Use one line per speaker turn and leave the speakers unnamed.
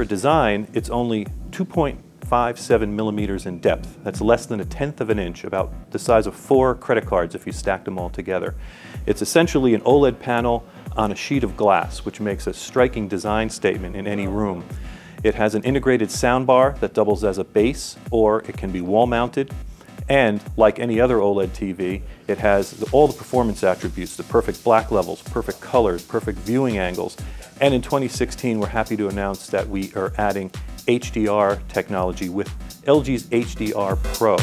For design, it's only 2.57 millimeters in depth. That's less than a tenth of an inch, about the size of four credit cards if you stacked them all together. It's essentially an OLED panel on a sheet of glass, which makes a striking design statement in any room. It has an integrated soundbar that doubles as a base, or it can be wall mounted. And like any other OLED TV, it has all the performance attributes, the perfect black levels, perfect colors, perfect viewing angles. And in 2016, we're happy to announce that we are adding HDR technology with LG's HDR Pro.